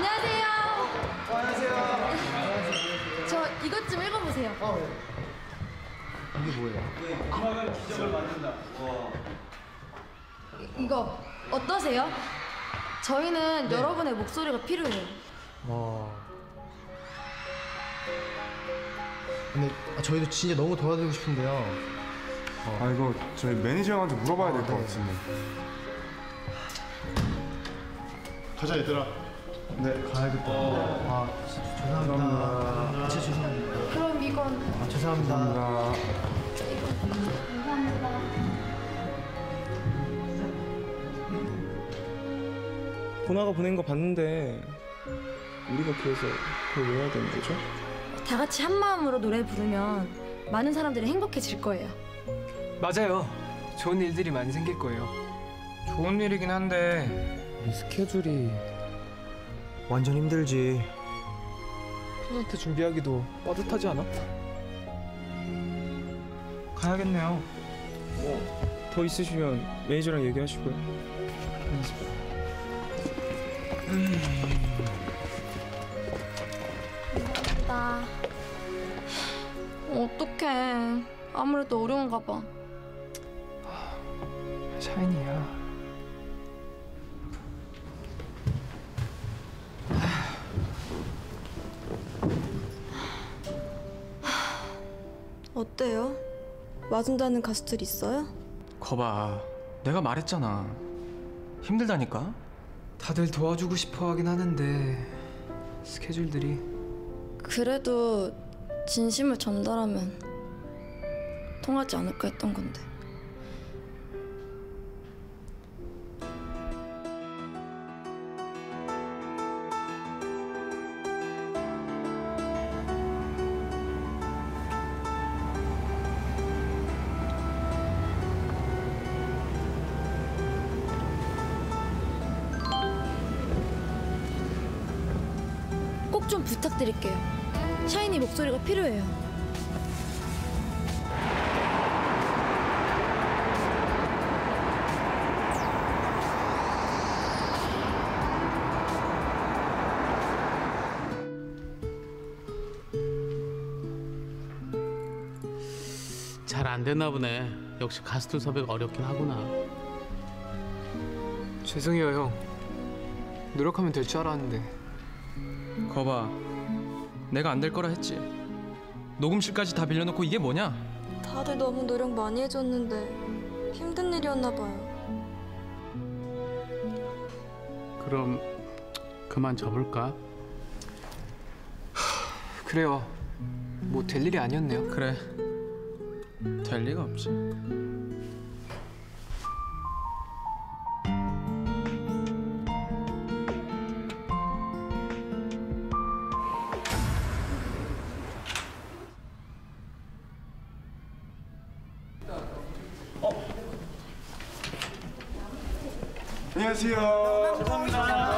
안녕하세요. 어, 안녕하세요. 저 이것 좀 읽어보세요. 어, 네. 이게 뭐예요? 이거 어떠세요? 저희는 네. 여러분의 목소리가 필요해요. 와. 근데 아, 저희도 진짜 너무 도와드리고 싶은데요. 아 이거 저희 매니저 형한테 물어봐야 될것 네. 같은데. 가자 얘들아 네, 가야겠다. 아, 진짜 죄송합니다. 아, 진짜 죄송합니다. 그럼 이건 아, 죄송합니다. 나 보나가 보낸 거 봤는데 우리가 그래서 그걸 왜 해야 되는 거죠? 다 같이 한 마음으로 노래 부르면 많은 사람들이 행복해질 거예요. 맞아요. 좋은 일들이 많이 생길 거예요. 좋은 일이긴 한데 우리 스케줄이 완전 힘들지. 콘서트 준비하기도 빠듯하지 않아? 가야겠네요. 뭐, 더 있으시면 매니저랑 얘기하시고요. 나 어떡해. 아무래도 어려운가 봐. 샤이니야. 어때요? 맞은다는 가수들 있어요? 거봐 내가 말했잖아 힘들다니까 다들 도와주고 싶어 하긴 하는데 스케줄들이 그래도 진심을 전달하면 통하지 않을까 했던 건데. 꼭 좀 부탁드릴게요. 샤이니 목소리가 필요해요. 잘 안 됐나 보네. 역시 가수들 섭외가 어렵긴 하구나. 죄송해요 형. 노력하면 될 줄 알았는데 거봐 내가 안 될 거라 했지 녹음실까지 다 빌려놓고 이게 뭐냐 다들 너무 노력 많이 해줬는데 힘든 일이었나 봐요. 그럼 그만 접을까? 그래요. 뭐 될 일이 아니었네요. 그래 될 리가 없지 안녕하세요.